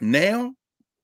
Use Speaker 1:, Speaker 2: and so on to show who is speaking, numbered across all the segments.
Speaker 1: Now,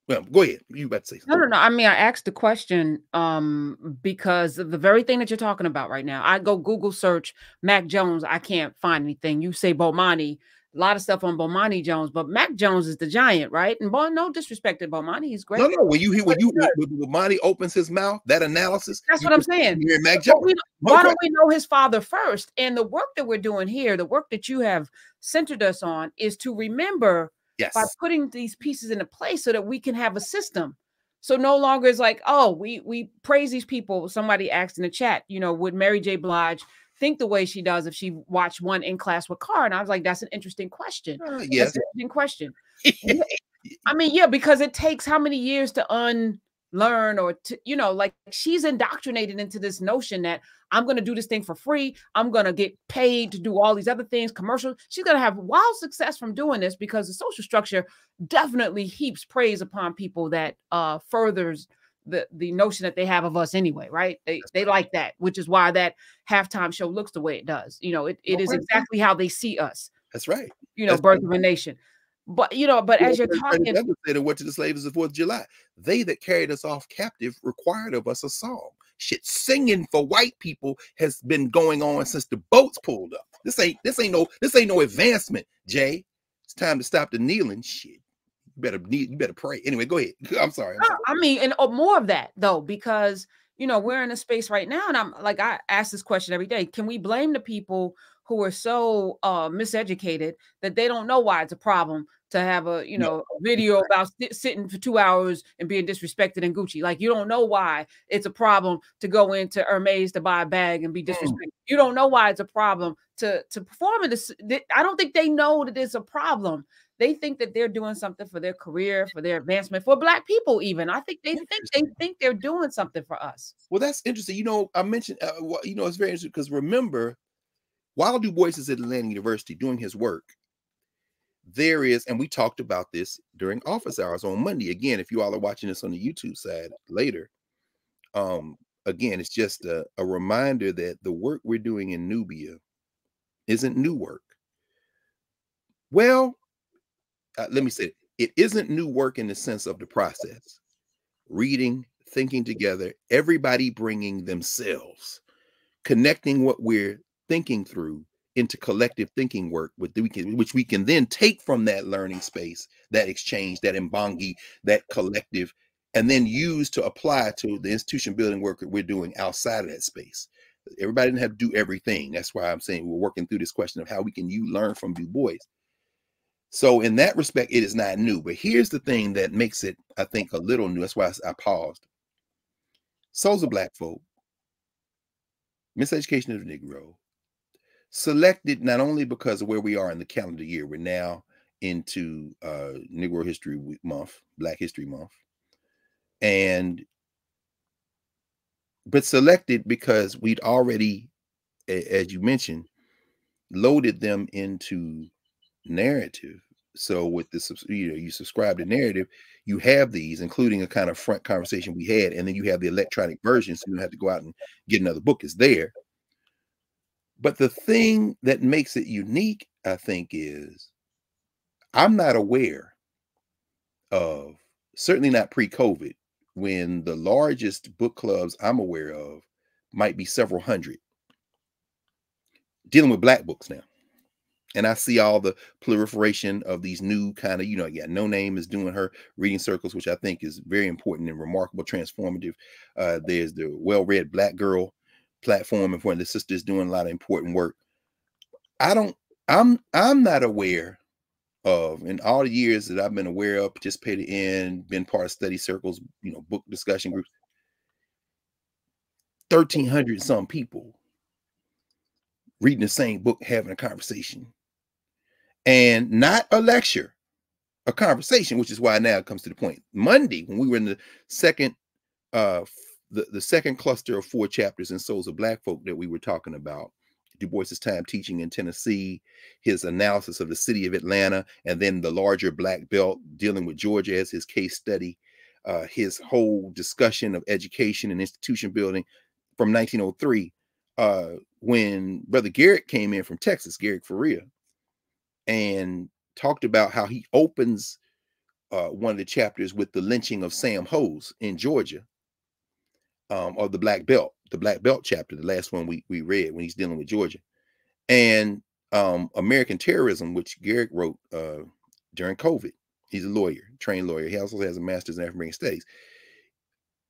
Speaker 1: well, go ahead. You about to say
Speaker 2: something. No, no, no. I mean, I asked the question um, because of the very thing that you're talking about right now. I go Google search Mac Jones. I can't find anything. You say Bomani, a lot of stuff on Bomani Jones, but Mac Jones is the giant, right? And boy, no disrespect to Bomani, he's great.
Speaker 1: No, no. When you hear when you when Bomani opens his mouth, that analysis.
Speaker 2: That's what I'm saying. Hear Mac Jones. We, why don't we know his father first? And the work that we're doing here, the work that you have centered us on, is to remember yes. by putting these pieces into place so that we can have a system. So no longer is like, oh, we we praise these people. Somebody asked in the chat, you know, would Mary J. Blige think the way she does if she watched one in class with Carr? And I was like, that's an interesting question. Uh, yes, that's an interesting question. I mean, yeah, because it takes how many years to unlearn or to, you know, like she's indoctrinated into this notion that I'm going to do this thing for free. I'm going to get paid to do all these other things, commercial. She's going to have wild success from doing this because the social structure definitely heaps praise upon people that uh furthers the the notion that they have of us anyway, right? They they like that, which is why that halftime show looks the way it does. You know, it, it is exactly how they see us.
Speaker 1: That's right.
Speaker 2: You know,
Speaker 1: That's
Speaker 2: birth right. of a nation. But you know, but as you're talking,
Speaker 1: they went to the slaves the Fourth of July. They that carried us off captive required of us a song. Shit, singing for white people has been going on since the boats pulled up. This ain't this ain't no this ain't no advancement, Jay. It's time to stop the kneeling. Shit you better need you better pray. Anyway, go ahead. I'm sorry. I'm sorry.
Speaker 2: I mean, and oh, more of that though, because you know we're in a space right now, and I'm like I ask this question every day: Can we blame the people who are so uh, miseducated that they don't know why it's a problem to have a you know no. a video about sit, sitting for two hours and being disrespected in Gucci. Like you don't know why it's a problem to go into Hermes to buy a bag and be mm. disrespected. Mm. You don't know why it's a problem to to perform in this. I don't think they know that it's a problem they think that they're doing something for their career, for their advancement, for black people. Even I think they think they think they're doing something for us.
Speaker 1: Well, that's interesting. You know, I mentioned, uh, you know, it's very interesting because remember, while Du Bois is at Atlanta University doing his work, there is, and we talked about this during office hours on Monday. Again, if you all are watching this on the YouTube side later, um, again, it's just a, a reminder that the work we're doing in Nubia isn't new work. Well, uh, let me say it, it isn't new work in the sense of the process reading thinking together everybody bringing themselves connecting what we're thinking through into collective thinking work with we can, which we can then take from that learning space that exchange that imbongi that collective and then use to apply to the institution building work that we're doing outside of that space everybody didn't have to do everything that's why i'm saying we're working through this question of how we can you learn from du bois so in that respect, it is not new. But here's the thing that makes it, I think, a little new. That's why I, paused. Souls of Black folk, Miseducation of the Negro, selected not only because of where we are in the calendar year, we're now into uh, Negro History Month, Black History Month, and but selected because we'd already, as you mentioned, loaded them into Knarrative. So with this, you know, you subscribe to Knarrative, you have these, including a kind of front conversation we had, and then you have the electronic version, so you don't have to go out and get another book. It's there. But the thing that makes it unique, I think, is I'm not aware of, certainly not pre-COVID, when the largest book clubs I'm aware of might be several hundred dealing with black books now and I see all the proliferation of these new kind of, you know, yeah, Noname is doing her reading circles, which I think is very important and remarkable, transformative. Uh, there's the well-read black girl platform, and of the sisters doing a lot of important work. I don't, I'm, I'm not aware of in all the years that I've been aware of, participated in, been part of study circles, you know, book discussion groups. 1300 some people reading the same book, having a conversation and not a lecture, a conversation, which is why now it comes to the point. Monday, when we were in the second uh the, the second cluster of four chapters in Souls of Black Folk that we were talking about, Du Bois's time teaching in Tennessee, his analysis of the city of Atlanta, and then the larger black belt dealing with Georgia as his case study, uh, his whole discussion of education and institution building from 1903, uh, when Brother Garrett came in from Texas, Garrett Faria, and talked about how he opens uh, one of the chapters with the lynching of Sam Hose in Georgia, um, or the Black Belt, the Black Belt chapter, the last one we we read when he's dealing with Georgia, and um, American Terrorism, which Garrick wrote uh, during COVID. He's a lawyer, trained lawyer. He also has a master's in African American studies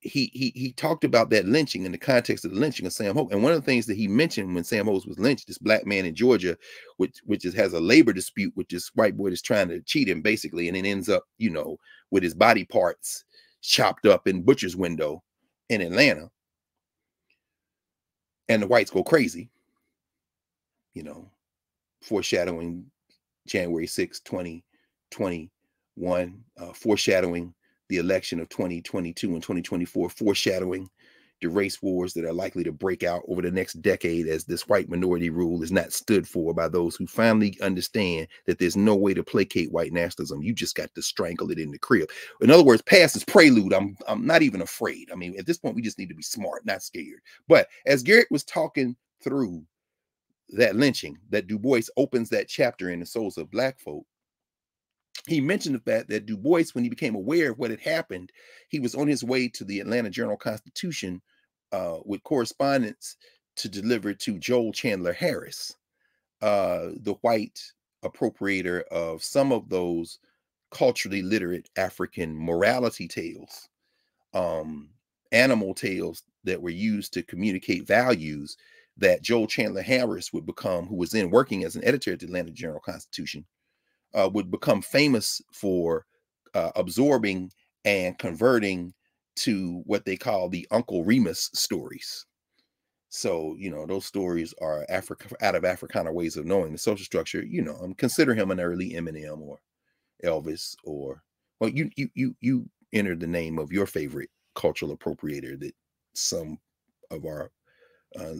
Speaker 1: he he he talked about that lynching in the context of the lynching of Sam Hose. And one of the things that he mentioned when Sam Hose was lynched, this black man in Georgia, which which is, has a labor dispute with this white boy that's trying to cheat him basically, and it ends up, you know, with his body parts chopped up in butcher's window in Atlanta. And the whites go crazy, you know, foreshadowing January 6, 2021, uh, foreshadowing the election of 2022 and 2024, foreshadowing the race wars that are likely to break out over the next decade as this white minority rule is not stood for by those who finally understand that there's no way to placate white nationalism. You just got to strangle it in the crib. In other words, past is prelude. I'm I'm not even afraid. I mean, at this point, we just need to be smart, not scared. But as Garrett was talking through that lynching, that Du Bois opens that chapter in the souls of black folk, he mentioned the fact that Du Bois, when he became aware of what had happened, he was on his way to the Atlanta Journal Constitution uh, with correspondence to deliver to Joel Chandler Harris, uh, the white appropriator of some of those culturally literate African morality tales, um, animal tales that were used to communicate values that Joel Chandler Harris would become, who was then working as an editor at the Atlanta Journal Constitution uh, would become famous for uh, absorbing and converting to what they call the Uncle Remus stories. So, you know, those stories are Africa out of Africana ways of knowing the social structure. You know, um, consider him an early Eminem or Elvis or well, you you you you entered the name of your favorite cultural appropriator that some of our uh,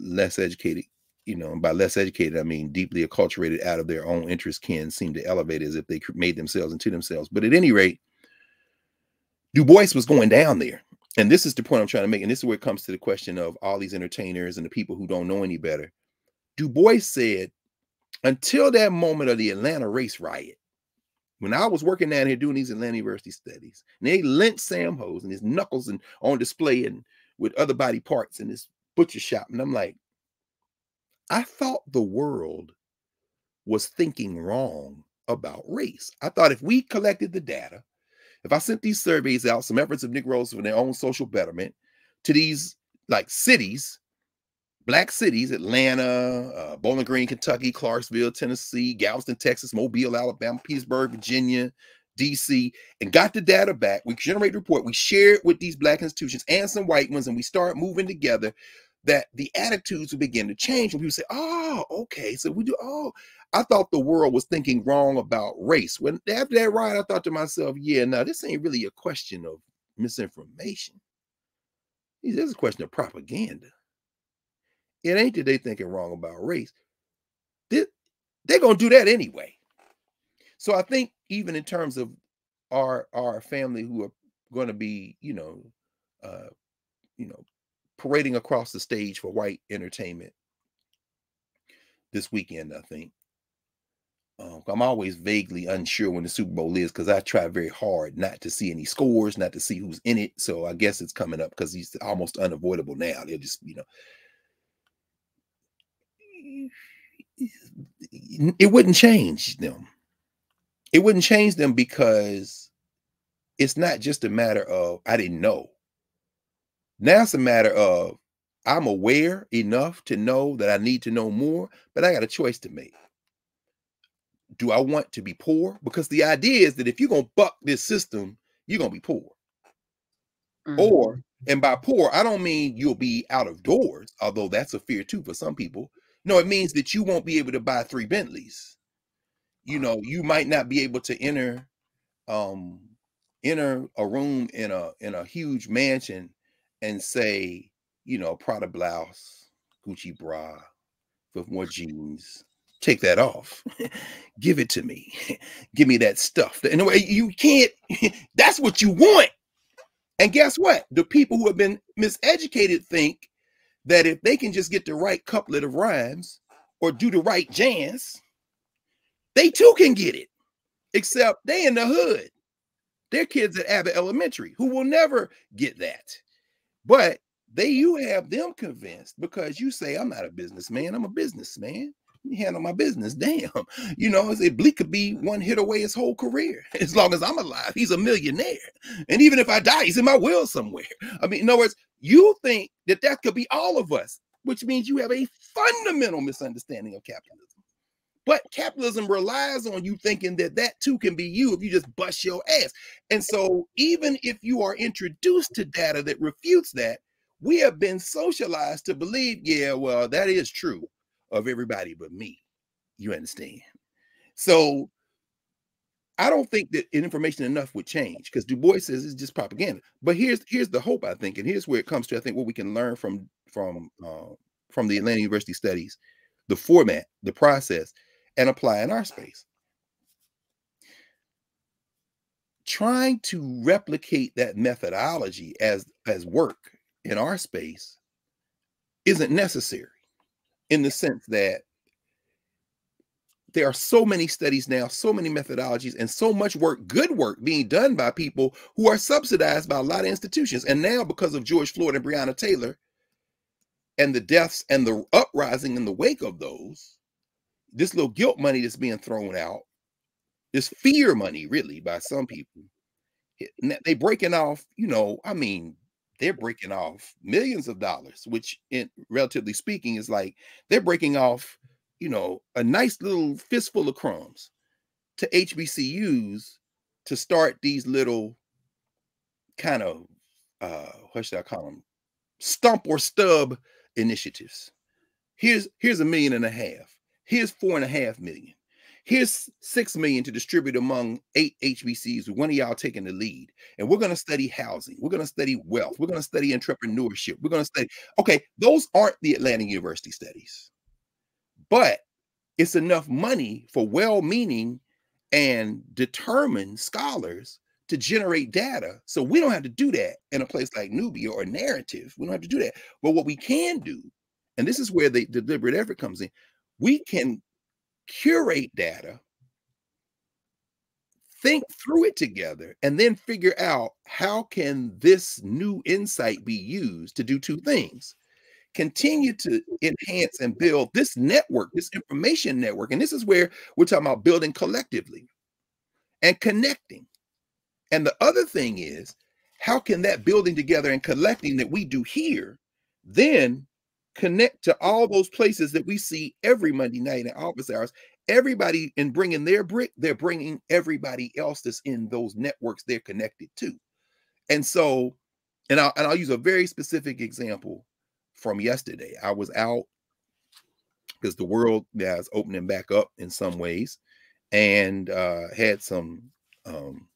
Speaker 1: less educated you know, and by less educated, I mean deeply acculturated out of their own interest can seem to elevate as if they made themselves into themselves. But at any rate, Du Bois was going down there. And this is the point I'm trying to make. And this is where it comes to the question of all these entertainers and the people who don't know any better. Du Bois said, until that moment of the Atlanta race riot, when I was working down here doing these Atlanta University studies, and they lynched Sam Hose and his knuckles and on display and with other body parts in this butcher shop. And I'm like, I thought the world was thinking wrong about race. I thought if we collected the data, if I sent these surveys out, some efforts of Negroes for their own social betterment to these like cities, black cities, Atlanta, uh, Bowling Green, Kentucky, Clarksville, Tennessee, Galveston, Texas, Mobile, Alabama, Petersburg, Virginia, DC, and got the data back. We generate a report. We share it with these black institutions and some white ones, and we start moving together that the attitudes would begin to change when people say, oh, okay, so we do, oh, I thought the world was thinking wrong about race. When after that ride, I thought to myself, yeah, no, this ain't really a question of misinformation. This is a question of propaganda. It ain't that they thinking wrong about race. They, they're gonna do that anyway. So I think even in terms of our our family who are going to be, you know, uh, you know, parading across the stage for white entertainment this weekend, I think. Um, I'm always vaguely unsure when the Super Bowl is because I try very hard not to see any scores, not to see who's in it. So I guess it's coming up because he's almost unavoidable now. They'll just, you know, it wouldn't change them. It wouldn't change them because it's not just a matter of I didn't know. Now it's a matter of I'm aware enough to know that I need to know more, but I got a choice to make. Do I want to be poor? Because the idea is that if you're going to buck this system, you're going to be poor. Mm-hmm. Or, and by poor, I don't mean you'll be out of doors, although that's a fear too for some people. No, it means that you won't be able to buy three Bentleys. You know, you might not be able to enter um enter a room in a in a huge mansion and say, you know, Prada blouse, Gucci bra, with more jeans. Take that off. Give it to me. Give me that stuff. In way, you can't. That's what you want. And guess what? The people who have been miseducated think that if they can just get the right couplet of rhymes or do the right jazz, they too can get it. except they in the hood. They're kids at Abbott Elementary who will never get that. But they you have them convinced because you say, I'm not a businessman, I'm a businessman. Handle my business. Damn. You know, if Bleek could be one hit away his whole career. As long as I'm alive, he's a millionaire. And even if I die, he's in my will somewhere. I mean, in other words, you think that that could be all of us, which means you have a fundamental misunderstanding of capitalism. But capitalism relies on you thinking that that too can be you if you just bust your ass. And so, even if you are introduced to data that refutes that, we have been socialized to believe, yeah, well, that is true of everybody but me. You understand? So I don't think that information enough would change because Du Bois says it's just propaganda. But here's here's the hope I think, and here's where it comes to. I think what we can learn from from uh, from the Atlanta University studies, the format, the process, and apply in our space. Trying to replicate that methodology as as work in our space isn't necessary in the sense that there are so many studies now, so many methodologies, and so much work, good work being done by people who are subsidized by a lot of institutions. And now, because of George Floyd and Breonna Taylor and the deaths and the uprising in the wake of those, this little guilt money that's being thrown out, this fear money, really, by some people, they breaking off, you know, I mean, they're breaking off millions of dollars, which, in relatively speaking, is like they're breaking off, you know, a nice little fistful of crumbs to HBCUs to start these little kind of uh what should I call them? Stump or stub initiatives. Here's here's a million and a half. Here's four and a half million. Here's six million to distribute among eight HBCs one of y'all taking the lead. And we're going to study housing. We're going to study wealth. We're going to study entrepreneurship. We're going to study. Okay, those aren't the Atlanta University studies, but it's enough money for well-meaning and determined scholars to generate data. So we don't have to do that in a place like Nubia or Knarrative. We don't have to do that. But what we can do, and this is where the deliberate effort comes in, we can curate data, think through it together, and then figure out how can this new insight be used to do two things. Continue to enhance and build this network, this information network. And this is where we're talking about building collectively and connecting. And the other thing is, how can that building together and collecting that we do here then connect to all those places that we see every Monday night in office hours. Everybody in bringing their brick, they're bringing everybody else that's in those networks they're connected to. And so, and I'll, and I'll use a very specific example from yesterday. I was out because the world is opening back up in some ways and uh, had some um,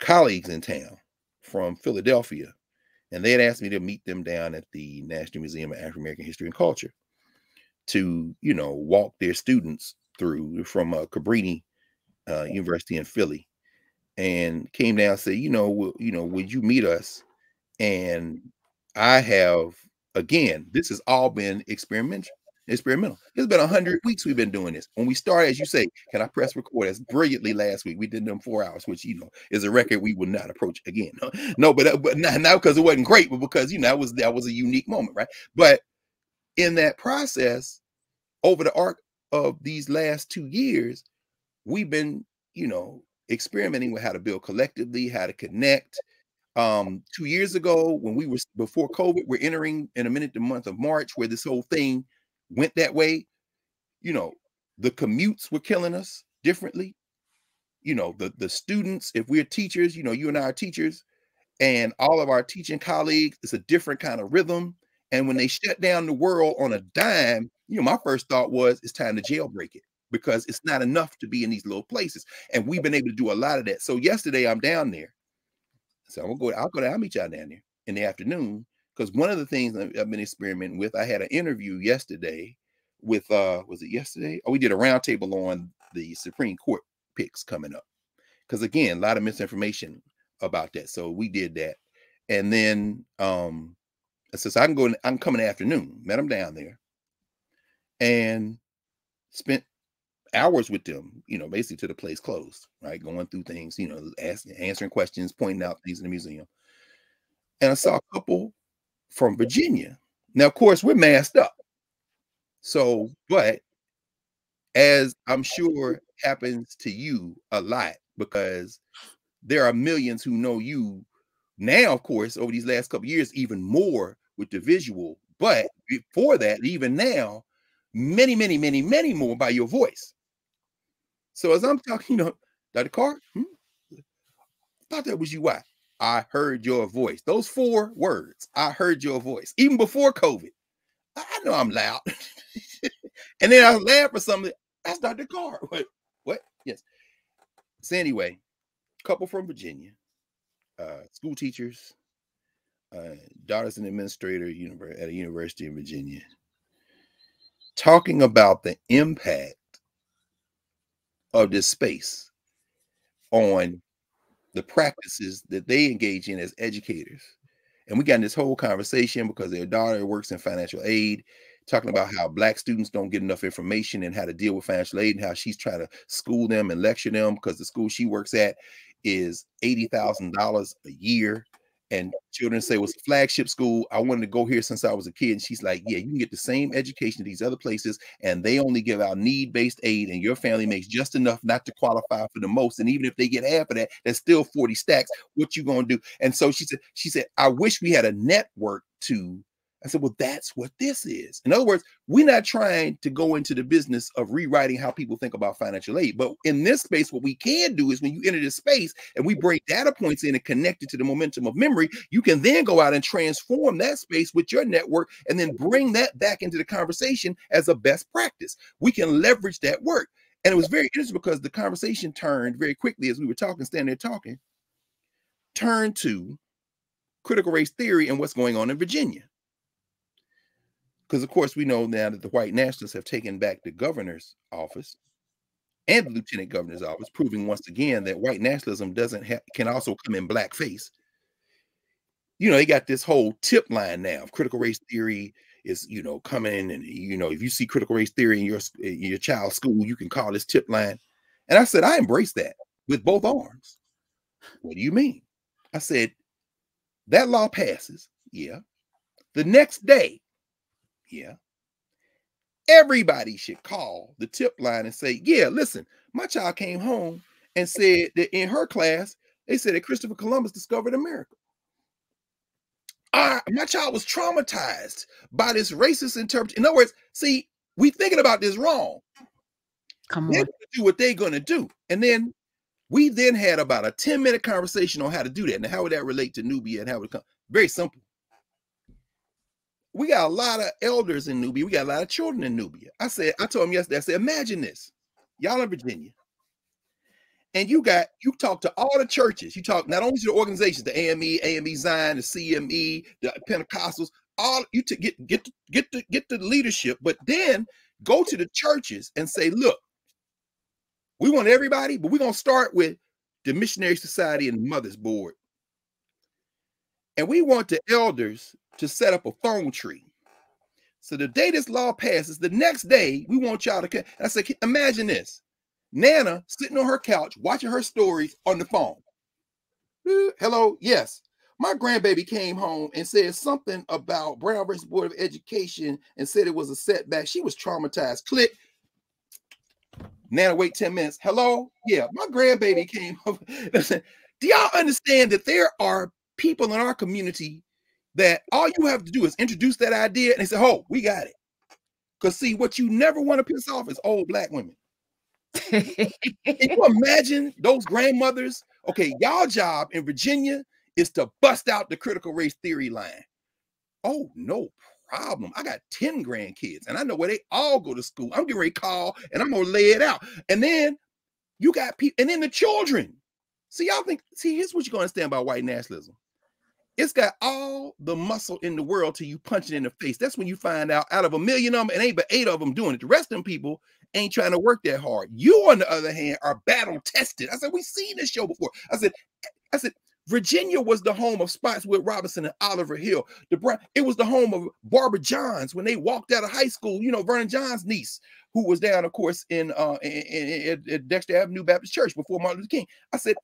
Speaker 1: colleagues in town from Philadelphia and they had asked me to meet them down at the National Museum of African American History and Culture to, you know, walk their students through from uh, Cabrini uh, University in Philly, and came down and said, you know, you know, would you meet us? And I have again, this has all been experimental experimental. It's been 100 weeks we've been doing this. When we started, as you say, can I press record as brilliantly last week? We did them four hours, which, you know, is a record we will not approach again. No, but, uh, but not, not because it wasn't great, but because, you know, that was, that was a unique moment, right? But in that process, over the arc of these last two years, we've been, you know, experimenting with how to build collectively, how to connect. Um, two years ago, when we were before COVID, we're entering in a minute the month of March, where this whole thing went that way, you know, the commutes were killing us differently. You know, the the students, if we're teachers, you know, you and I are teachers, and all of our teaching colleagues, it's a different kind of rhythm. And when they shut down the world on a dime, you know, my first thought was it's time to jailbreak it because it's not enough to be in these little places. And we've been able to do a lot of that. So yesterday I'm down there. So I'm gonna go, I'll go down, I'll meet y'all down there in the afternoon because one of the things I've been experimenting with, I had an interview yesterday with uh was it yesterday? Oh, we did a roundtable on the Supreme Court picks coming up. Because again, a lot of misinformation about that. So we did that. And then um I says I can go, I'm coming afternoon, met them down there and spent hours with them, you know, basically to the place closed, right? Going through things, you know, asking, answering questions, pointing out things in the museum. And I saw a couple from Virginia. Now, of course, we're masked up. So, but as I'm sure happens to you a lot, because there are millions who know you now, of course, over these last couple years, even more with the visual. But before that, even now, many, many, many, many more by your voice. So as I'm talking, you know, Dr. Carr, hmm, thought that was you. Why? I heard your voice. Those four words, I heard your voice, even before COVID. I know I'm loud. and then I laugh for something. That's Dr. Carr. What? What? Yes. So anyway, couple from Virginia, uh, school teachers, uh, daughter's an administrator at a university in Virginia, talking about the impact of this space on the practices that they engage in as educators. And we got in this whole conversation because their daughter works in financial aid, talking about how black students don't get enough information and how to deal with financial aid and how she's trying to school them and lecture them because the school she works at is $80,000 a year and children say, it's a flagship school. I wanted to go here since I was a kid. And she's like, yeah, you can get the same education at these other places, and they only give out need-based aid, and your family makes just enough not to qualify for the most. And even if they get half of that, that's still 40 stacks. What you gonna do? And so she said, she said, I wish we had a network to I said, well, that's what this is. In other words, we're not trying to go into the business of rewriting how people think about financial aid. But in this space, what we can do is when you enter this space and we bring data points in and connect it to the momentum of memory, you can then go out and transform that space with your network and then bring that back into the conversation as a best practice. We can leverage that work. And it was very interesting because the conversation turned very quickly as we were talking, standing there talking, turned to critical race theory and what's going on in Virginia because of course we know now that the white nationalists have taken back the governor's office and the lieutenant governor's office, proving once again that white nationalism doesn't have can also come in blackface. You know, they got this whole tip line now of critical race theory is you know coming and you know if you see critical race theory in your in your child's school, you can call this tip line. And I said I embrace that with both arms. What do you mean? I said that law passes. Yeah. The next day, yeah. Everybody should call the tip line and say, Yeah, listen, my child came home and said that in her class, they said that Christopher Columbus discovered America. I, my child was traumatized by this racist interpretation. In other words, see, we thinking about this wrong.
Speaker 2: Come on.
Speaker 1: do what they're going to do. And then we then had about a 10 minute conversation on how to do that. And how would that relate to Nubia and how it come? Very simple we got a lot of elders in Nubia. We got a lot of children in Nubia. I said, I told him yesterday, I said, imagine this. Y'all in Virginia. And you got you talk to all the churches. You talk not only to the organizations, the AME, AME Zion, the CME, the Pentecostals, all you to get get get the get the leadership, but then go to the churches and say, look, we want everybody, but we're gonna start with the Missionary Society and Mothers Board. And we want the elders to set up a phone tree. So the day this law passes, the next day we want y'all to. I said, imagine this: Nana sitting on her couch watching her stories on the phone. Hello, yes. My grandbaby came home and said something about Brown versus Board of Education and said it was a setback. She was traumatized. Click. Nana, wait 10 minutes. Hello? Yeah, my grandbaby came home. Do y'all understand that there are people in our community that all you have to do is introduce that idea and they say, oh, we got it. Because see, what you never want to piss off is old black women. Can you imagine those grandmothers? Okay, y'all job in Virginia is to bust out the critical race theory line. Oh, no problem. I got 10 grandkids and I know where they all go to school. I'm getting ready to call and I'm gonna lay it out. And then you got people, and then the children. See, y'all think, see, here's what you're gonna understand about white nationalism. It's got all the muscle in the world till you punch it in the face. That's when you find out out of a million of them, it ain't but eight of them doing it. The rest of them people ain't trying to work that hard. You, on the other hand, are battle tested. I said, we've seen this show before. I said, I said, Virginia was the home of Spotswood Robinson and Oliver Hill. The it was the home of Barbara Johns when they walked out of high school. You know, Vernon Johns' niece who was down, of course, in uh in, in, in Dexter Avenue Baptist Church before Martin Luther King. I said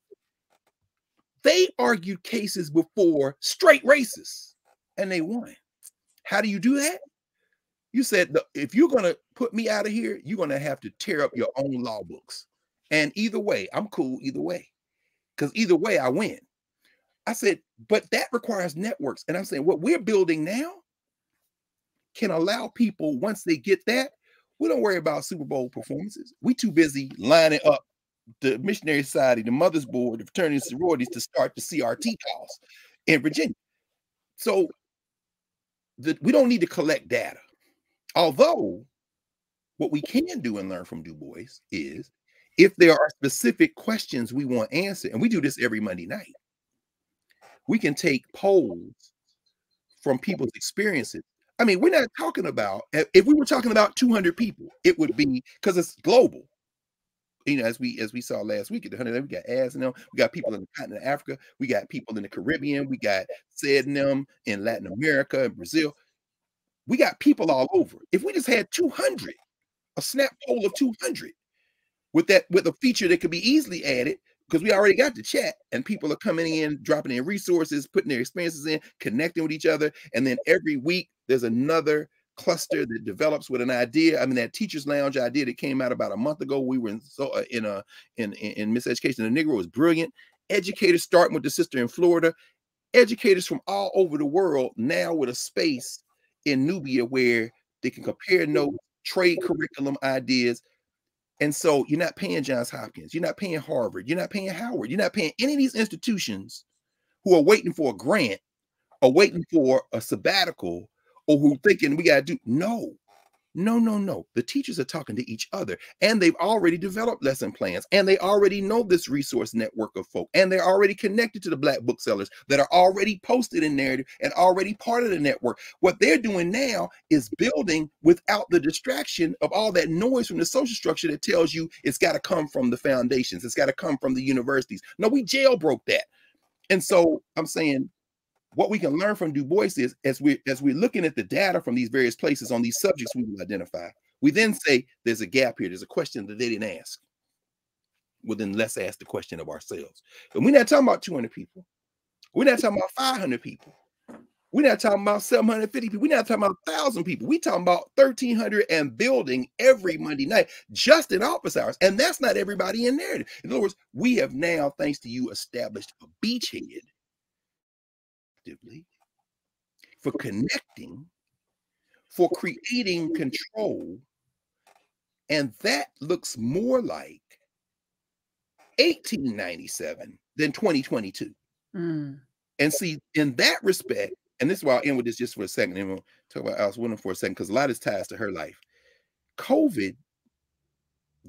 Speaker 1: they argued cases before straight racists, and they won. How do you do that? You said if you're gonna put me out of here, you're gonna have to tear up your own law books. And either way, I'm cool either way. Because either way, I win. I said, but that requires networks. And I'm saying what we're building now can allow people, once they get that, we don't worry about Super Bowl performances. We too busy lining up the missionary society, the mothers board, the fraternities, sororities to start the CRT calls in Virginia. So we don't need to collect data. Although what we can do and learn from Du Bois is if there are specific questions we want answered, and we do this every Monday night, we can take polls from people's experiences. I mean, we're not talking about if we were talking about 200 people, it would be because it's global. You know, as we as we saw last week at the hundred, we got ads in them. We got people in the continent of Africa. We got people in the Caribbean. We got said in them in Latin America and Brazil. We got people all over. If we just had 200, a snap poll of 200, with that with a feature that could be easily added because we already got the chat and people are coming in dropping in resources putting their experiences in connecting with each other and then every week there's another cluster that develops with an idea. I mean that teachers lounge idea that came out about a month ago we were in so uh, in a in in, in miseducation. The negro was brilliant. Educators starting with the sister in florida. Educators from all over the world now with a space in nubia where they can compare notes trade curriculum ideas. And so you're not paying Johns Hopkins, you're not paying Harvard, you're not paying Howard, you're not paying any of these institutions who are waiting for a grant or waiting for a sabbatical or who thinking we got to do. No, no, no, no. The teachers are talking to each other and they've already developed lesson plans and they already know this resource network of folk and they're already connected to the black booksellers that are already posted in Knarrative and already part of the network. What they're doing now is building without the distraction of all that noise from the social structure that tells you it's got to come from the foundations, it's got to come from the universities. No, we jailbroke that. And so I'm saying what we can learn from Du Bois is as we as we're looking at the data from these various places on these subjects we will identify, we then say there's a gap here, there's a question that they didn't ask. Well, then let's ask the question of ourselves. And we're not talking about 200 people. We're not talking about 500 people. We're not talking about 750 people. We're not talking about 1,000 people. We're talking about 1,300 and building every Monday night, just in office hours. And that's not everybody in there. In other words, we have now, thanks to you, established a beachhead effectively, for connecting, for creating control. And that looks more like 1897 than 2022. Mm. And see, in that respect, and this is why I'll end with this just for a second, and we'll talk about Alice Windom for a second, because a lot is ties to her life. COVID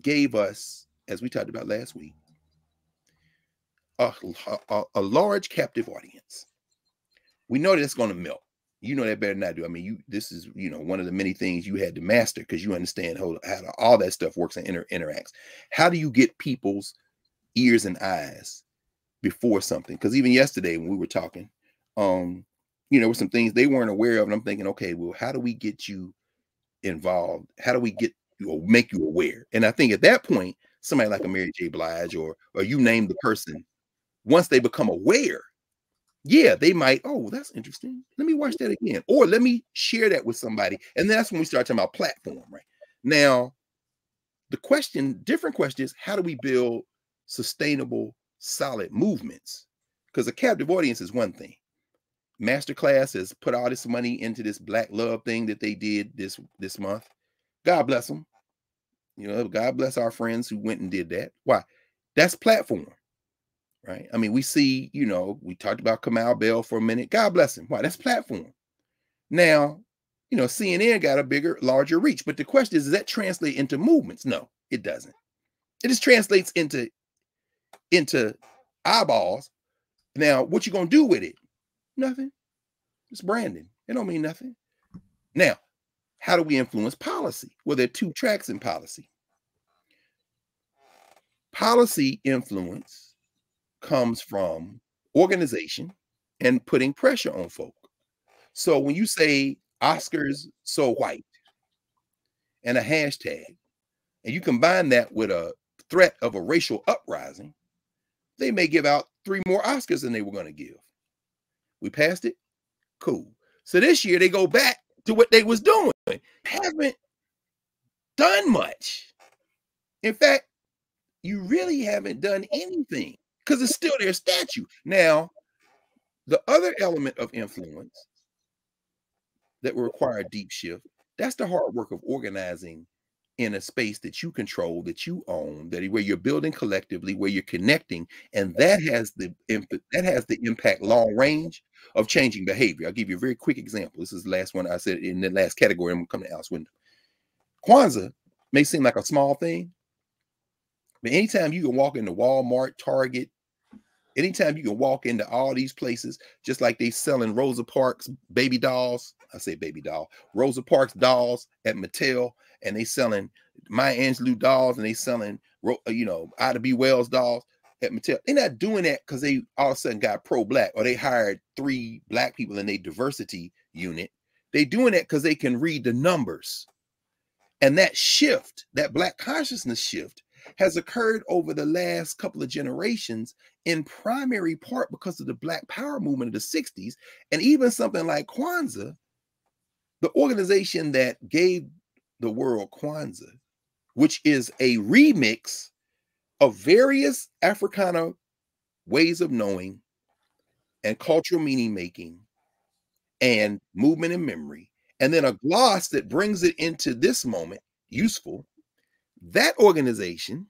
Speaker 1: gave us, as we talked about last week, a, a, a large captive audience we know that it's going to melt. You know that better than I do. I mean, you this is you know one of the many things you had to master because you understand how, how all that stuff works and inter- interacts. How do you get people's ears and eyes before something? Because even yesterday when we were talking, um, you know, were some things they weren't aware of, and I'm thinking, okay, well, how do we get you involved? How do we get you or make you aware? And I think at that point, somebody like a Mary J. Blige or or you name the person, once they become aware yeah, they might, oh, that's interesting. Let me watch mm. that again. Or let me share that with somebody. And that's when we start talking about platform, right? Now, the question, different question is how do we build sustainable, solid movements? Because a captive audience is one thing. Masterclass has put all this money into this black love thing that they did this this month. God bless them. You know, God bless our friends who went and did that. Why? That's platform right? I mean, we see, you know, we talked about Kamal Bell for a minute. God bless him. Why? That's platform. Now, you know, CNN got a bigger, larger reach. But the question is, does that translate into movements? No, it doesn't. It just translates into into eyeballs. Now, what you gonna do with it? Nothing. It's branding. It don't mean nothing. Now, how do we influence policy? Well, there are two tracks in policy. Policy influence comes from organization and putting pressure on folk. So when you say Oscars so white and a hashtag, and you combine that with a threat of a racial uprising, they may give out three more Oscars than they were going to give. We passed it. Cool. So this year they go back to what they was doing. Haven't done much. In fact, you really haven't done anything because it's still their statue. Now, the other element of influence that will require a deep shift, that's the hard work of organizing in a space that you control, that you own, that where you're building collectively, where you're connecting, and that has the that has the impact long range of changing behavior. I'll give you a very quick example. This is the last one I said in the last category. I'm coming to Alice Windom. Kwanzaa may seem like a small thing, but anytime you can walk into Walmart, Target, anytime you can walk into all these places, just like they selling Rosa Parks baby dolls. I say baby doll, Rosa Parks dolls at Mattel, and they selling Maya Angelou dolls, and they selling uh, you know Ida B. Wells dolls at Mattel. They're not doing that because they all of a sudden got pro-black or they hired three black people in a diversity unit. They doing that because they can read the numbers. And that shift, that black consciousness shift, has occurred over the last couple of generations in primary part because of the Black Power movement of the 60s. And even something like Kwanzaa, the organization that gave the world Kwanzaa, which is a remix of various Africana ways of knowing and cultural meaning making and movement and memory, and then a gloss that brings it into this moment useful that organization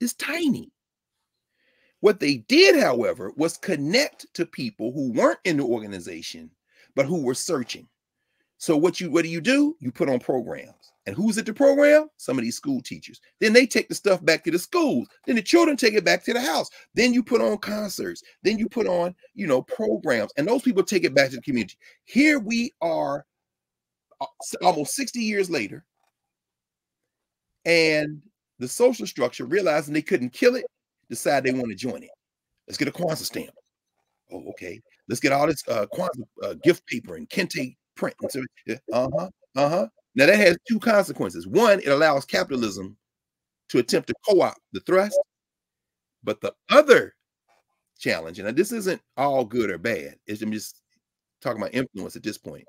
Speaker 1: is tiny. What they did, however, was connect to people who weren't in the organization, but who were searching. So what you what do you do? You put on programs. And who's at the program? Some of these school teachers. Then they take the stuff back to the schools. Then the children take it back to the house. Then you put on concerts. Then you put on, you know, programs. And those people take it back to the community. Here we are uh, almost 60 years later and the social structure, realizing they couldn't kill it, decide they want to join it. Let's get a Kwanzaa stamp. Oh, okay. Let's get all this uh, Kwanzaa uh, gift paper and kente print. Uh huh. Uh huh. Now that has two consequences. One, it allows capitalism to attempt to co-opt the thrust, but the other challenge, and this isn't all good or bad. It's I'm just talking about influence at this point.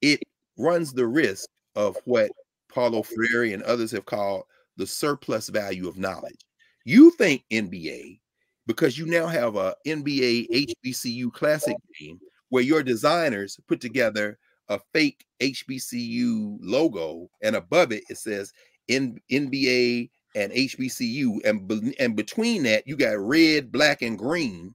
Speaker 1: It runs the risk of what Paulo Freire and others have called the surplus value of knowledge. You think NBA because you now have a NBA HBCU mm-hmm. classic game where your designers put together a fake HBCU logo and above it it says N- NBA and HBCU and be- and between that you got red, black and green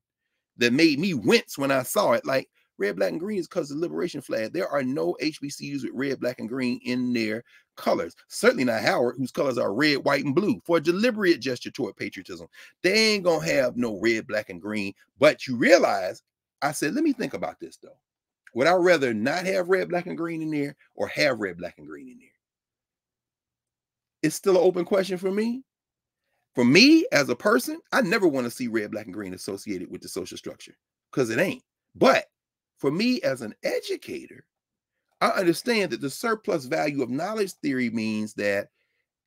Speaker 1: that made me wince when I saw it like red, black, and green is because the liberation flag. There are no HBCUs with red, black, and green in their colors. Certainly not Howard, whose colors are red, white, and blue for a deliberate gesture toward patriotism. They ain't gonna have no red, black, and green. But you realize, I said, let me think about this though. Would I rather not have red, black, and green in there or have red, black, and green in there? It's still an open question for me. For me as a person, I never want to see red, black, and green associated with the social structure because it ain't. But for me as an educator, I understand that the surplus value of knowledge theory means that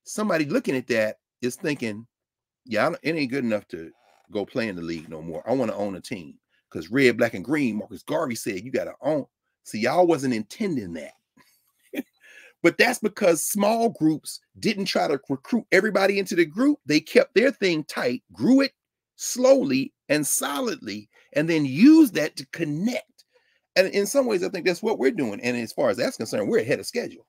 Speaker 1: somebody looking at that is thinking, yeah, it ain't good enough to go play in the league no more. I want to own a team because red, black, and green, Marcus Garvey said you got to own. See, y'all wasn't intending that. but that's because small groups didn't try to recruit everybody into the group. They kept their thing tight, grew it slowly and solidly, and then used that to connect and in some ways, I think that's what we're doing. And as far as that's concerned, we're ahead of schedule.